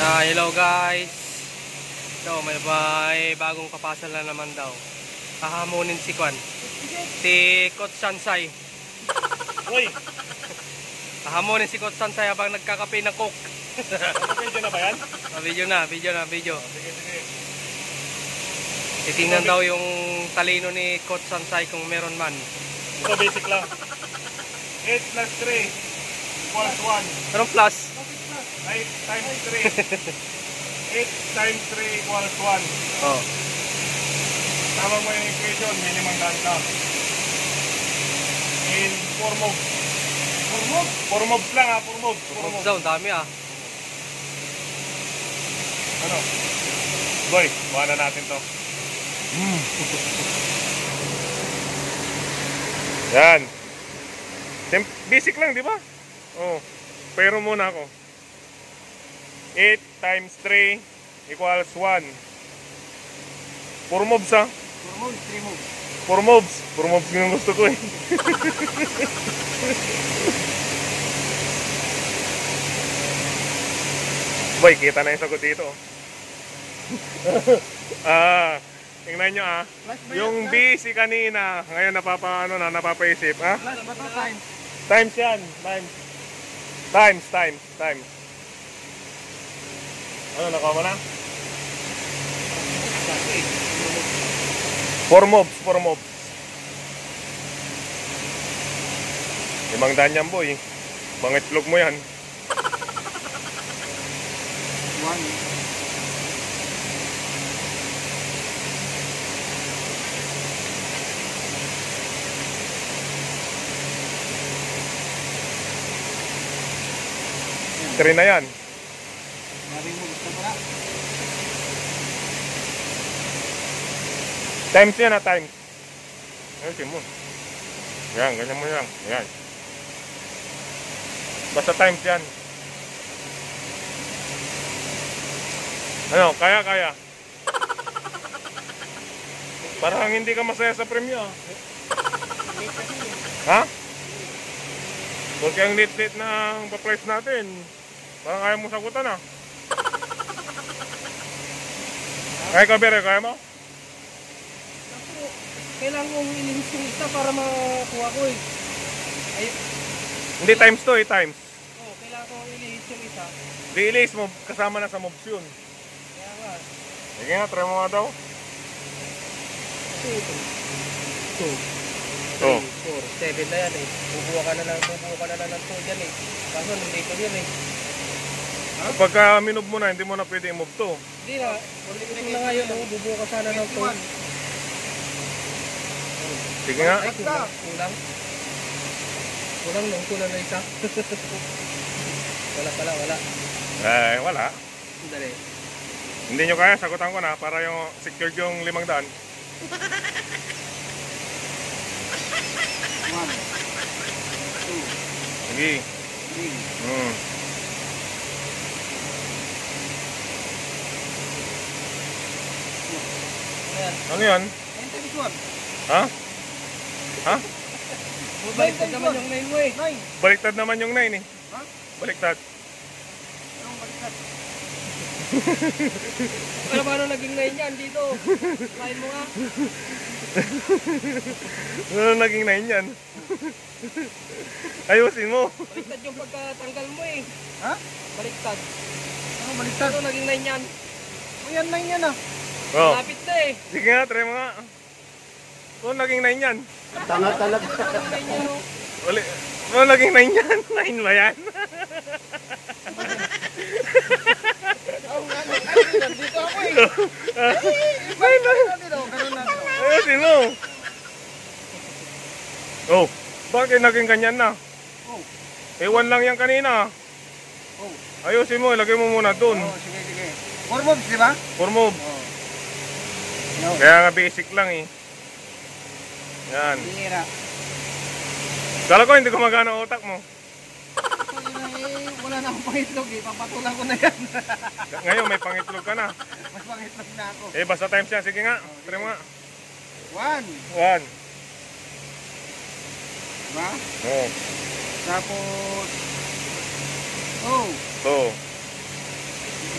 Ah, hello guys. So, may, may bagong kapasal na naman daw. Hahamunin si Kwan. Si Coach Sansay. Uy, Hahamunin si Coach Sansay habang nagkakape ng coke. video na ba yan? Ah, video na, video na, video. Sige, sige. Titingnan daw yung talino ni Coach Sansay kung meron man. Ito basic lang. 8 plus 3 equals 1. Anong plus? 8 times 3. 8 times 3 equals 1. Oh. Tama mo yung equation, minimum daan ka. In 4 moves. 4 moves? 4 moves lang ha, 4 moves. 4 Moves daw, dami ah. Ano? Boy, buha na natin to. Yan. Sim- Basic lang, di ba? Oh. Pero muna ako. 8 times 3 equals 1. 4 moves ha? 4 moves, 3 moves. 4 moves. 4 moves yung gusto ko eh. Boy, kita na yung sagot dito. ah, tingnan nyo ah. Yung B si kanina, ngayon napapa, ano na, napapaisip. Ah? Basta time. Times yan. Times. Times, times, times. Ano, nakuha mo na? 4 mobs, 4 mobs. Limang daan yan, boy. Mangitlog mo yan. 1. Three na yan. Maraming moves na pala. Times yan na times. Ayusin mo. Yan, ganyan mo yan. Yan. Basta times yan. Ano, kaya, kaya. Parang hindi ka masaya sa premyo. ah. Ha? Huwag kayong lit-lit na ang price natin. Parang ayaw mo sagutan ah. Kaya ka, Bere, kaya mo? Kailangan kong ilihis yung isa para makakuha ko eh. Ay, Hindi times to eh, times. oh, kailangan kong ilihis yung isa. Release mo, kasama na sa mobs yun. Kaya nga. Sige nga, try mo nga daw. Ito, ito. 2, Oh. 3, 4, 7 na yan eh. Bubuha ka na lang, bubuha ka na lang ng 2 dyan eh. Kaso nandito yun eh. Pagka minob mo na, hindi mo na pwede i-move to. Hindi na, ito na nga yun oh. Bubuha ka sana ng 2. Sige nga. Ay, kulang. Kulang. Kulang nung kulang na isa. wala pala, wala. Eh, wala. Dali. Hindi nyo kaya, sagutan ko na para yung secured yung limang daan. 1, 2, Sige. 3, Hmm. Ano yan? This one. Ha? Ha? Baliktad naman yung main way. Nine. Baliktad naman yung 9 eh. Ha? Baliktad. Anong baliktad? Ano paano naging nine yan dito? Kain mo nga. Ano naging 9 yan? Ayusin mo. Baliktad yung pagkatanggal mo eh. Ha? Baliktad. Ano baliktad? Ano naging nine yan? Ayan na yan ah. Oh. Lapit na eh. Sige nga, try mo nga. Ano naging 9 yan? Tanga talaga. Nine yan oh? Uli. Naging 9 yan? 9 ba yan? Ay, nandito ako eh. Ay, to. Ayusin mo. Oh, bakit naging ganyan na? Oh. Ewan lang yan kanina. Oh. Ayusin mo, ilagay mo muna dun. Oh, sige, sige. Four moves, di ba? For move. Oo. No. Kaya nga basic lang eh. Yan. Bihira. Kala ko hindi gumagana utak mo. Eh, wala na akong pangitlog eh. Papatulan ko na yan. Ngayon may pangitlog ka na. Mas pangitlog na ako. Eh basta times yan. Sige nga. Try mo nga. One. One. Diba? Oh. Tapos... Oh. Two.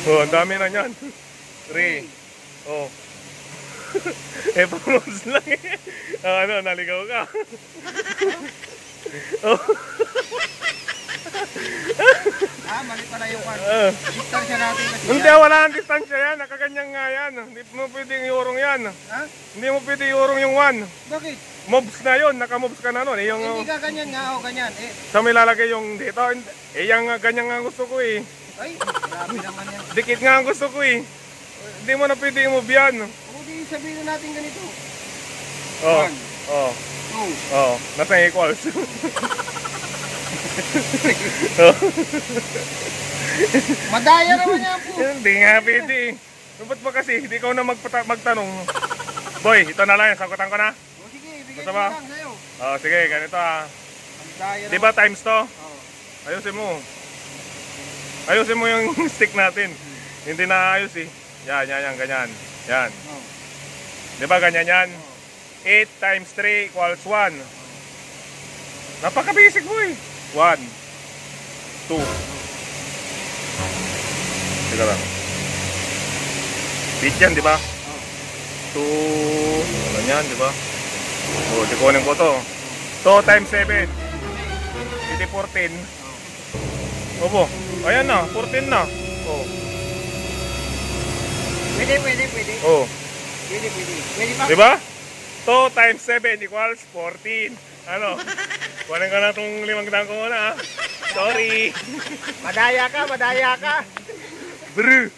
Oh, ang dami na niyan. 3. Oh. Eh, pamos lang eh. Ah, ano, naligaw ka. oh. Ah, mali pala yung kan. Ah. Distansya natin kasi Hindi, yan. wala ang distansya yan. Nakaganyan nga yan. Hindi mo pwedeng iurong yan. Ha? Hindi mo pwedeng iurong yung 1. Bakit? Mobs na yun. Naka-mobs ka na nun. Eh, yung, Hindi ka ganyan nga, o ganyan. Eh, sa may lalagay yung dito. Eh, yung ganyan nga gusto ko eh. ay, grabe naman yan. Dikit nga ang gusto ko eh. Hindi mo na pwede i-move yan. Sabihin natin ganito. Oh. One. Oh. Two. Oh. Nasa equals. oh. Madaya naman yan po. Hindi nga pwede eh. Ba't ba kasi? Hindi ko na magpata- magtanong. Boy, ito na lang. Sagutan ko na. O sige, bigay Basta ko na lang sa'yo. Oh, sige, ganito ah. Madaya Di ba times to? Oo. Ayusin mo. Ayusin mo yung stick natin. Hindi na ayos eh. Yan, yan, yan, ganyan. Yan. Oo. Di ba ganyan yan? Oo. 8 times 3 equals 1. Napaka-basic mo eh. 1. 2. Teka lang. Beat yan, di ba? 2. Ano yan, di ba? O, di kunin ko to. 2 times 7. Hindi 14. Opo. Ayan na, 14 na. Oh. Pwede, pwede, pwede. Oh. Pwede, pwede. Pwede pa? Di ba? 2 times 7 equals 14. Ano? Kunin ko na itong limang daan ko muna ah. Sorry. Madaya ka, madaya ka. Brr.